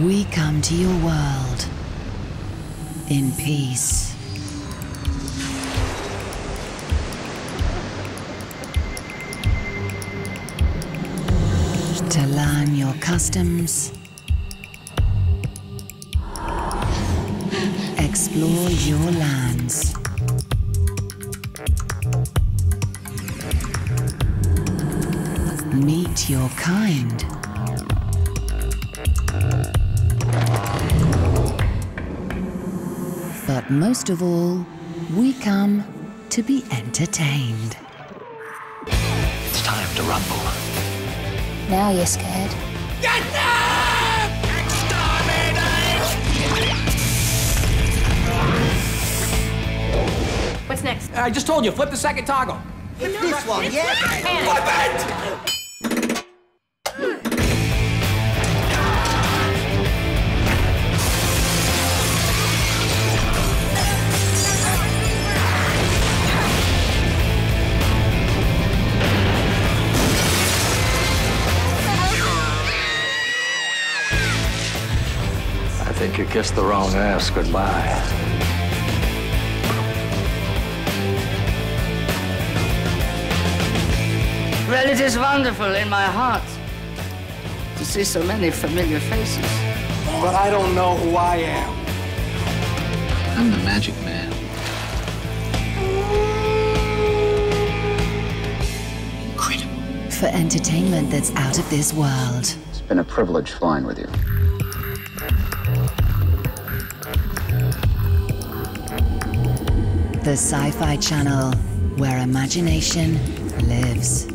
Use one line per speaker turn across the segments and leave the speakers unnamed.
We come to your world in peace. To learn your customs, explore your lands. Meet your kind. But most of all, we come to be entertained.
It's time to rumble.
Now you're scared.
What's next?
I just told you, flip the second toggle.
This one, yeah.
Flip it!
Kissed the wrong ass goodbye.
Well, it is wonderful in my heart to see so many familiar faces.
But I don't know who I am.
I'm the magic man. Incredible.
For entertainment that's out of this world.
It's been a privilege flying with you.
The Sci Fi Channel, where imagination lives.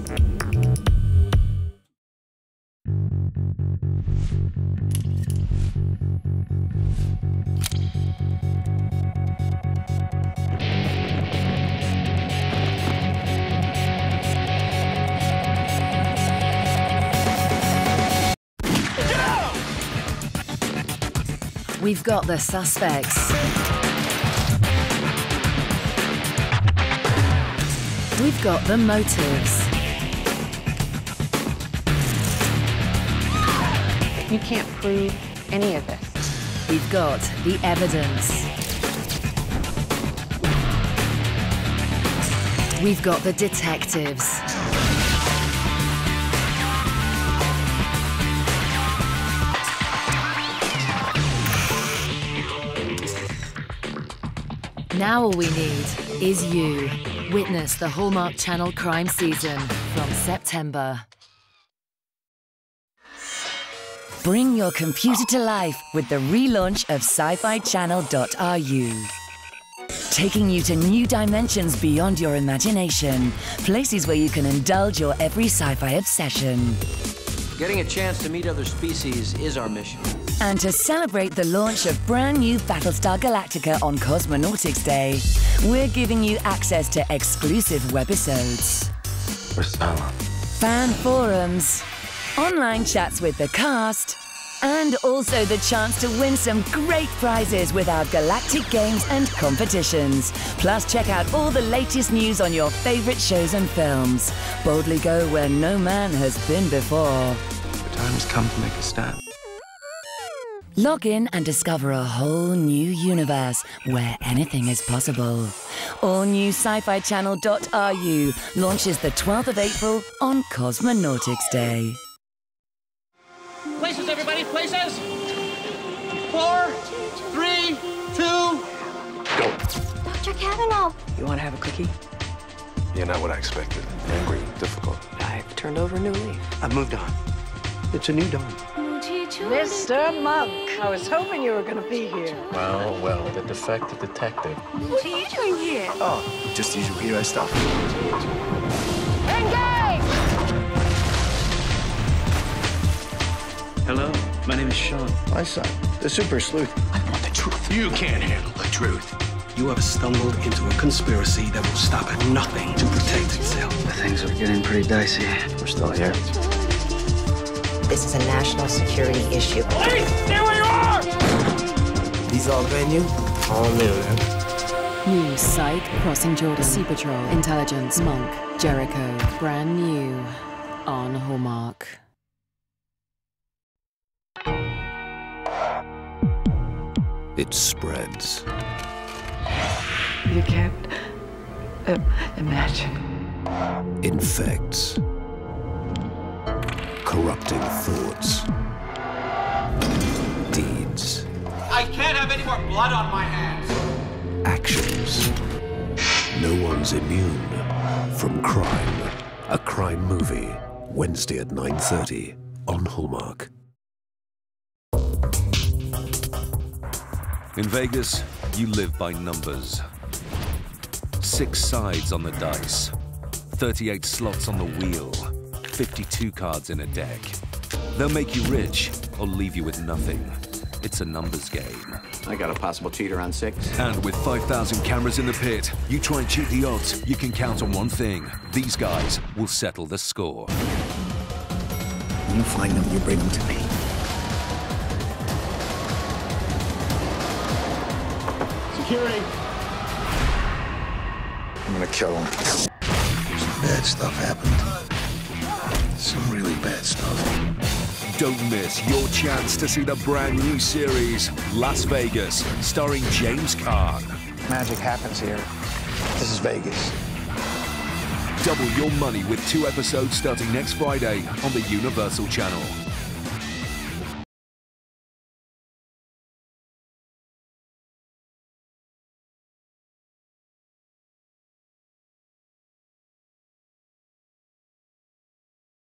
We've got the suspects. We've got the motives.
You can't prove any of this.
We've got the evidence. We've got the detectives. Now all we need is you. Witness the Hallmark Channel crime season from September. Bring your computer to life with the relaunch of sci-fi-channel.ru. Taking you to new dimensions beyond your imagination, places where you can indulge your every sci-fi obsession.
Getting a chance to meet other species is our mission.
And to celebrate the launch of brand new Battlestar Galactica on Cosmonautics Day, we're giving you access to exclusive webisodes, fan forums, online chats with the cast, and also the chance to win some great prizes with our galactic games and competitions. Plus, check out all the latest news on your favorite shows and films. Boldly go where no man has been before.
The time has come to make a stand.
Log in and discover a whole new universe where anything is possible. All new sci-fi channel.ru launches the 12th of April on Cosmonautics Day.
Places, everybody, places! Four, three, two. go.
Dr. Kavanaugh.
You want to have a cookie?
You're not what I expected. Angry, difficult.
I've turned over a new leaf. I've moved on. It's a new dawn.
Mr. Monk, I was hoping you were going to be here.
Well, well, the defective detective.
What are you doing here?
Oh, just usual hero stuff.
Engage!
Hello, my name is Sean. My son, the super sleuth.
I want the truth. You can't handle the truth. You have stumbled into a conspiracy that will stop at nothing to protect itself.
Things are getting pretty dicey.
We're still here.
This is a national security issue.
Police, stay where you are!
These all venue? All new, man.
News site Crossing Jordan, Sea Patrol, Intelligence, Monk, Jericho, brand new on Hallmark.
It spreads.
You can't uh, imagine.
Infects. Corrupting thoughts. Deeds.
I can't have any more blood on my hands.
Actions. No one's immune from crime. A crime movie. Wednesday at 9.30 on Hallmark.
In Vegas, you live by numbers. Six sides on the dice, 38 slots on the wheel, 52 cards in a deck. They'll make you rich or leave you with nothing. It's a numbers game.
I got a possible cheater on six.
And with 5,000 cameras in the pit, you try and cheat the odds, you can count on one thing. These guys will settle the score.
When you find them, you bring them to me.
Security.
I'm gonna kill him. Some bad stuff happened. Some really bad stuff.
Don't miss your chance to see the brand new series, Las Vegas, starring James Caan.
Magic happens here. This is Vegas.
Double your money with two episodes starting next Friday on the Universal Channel.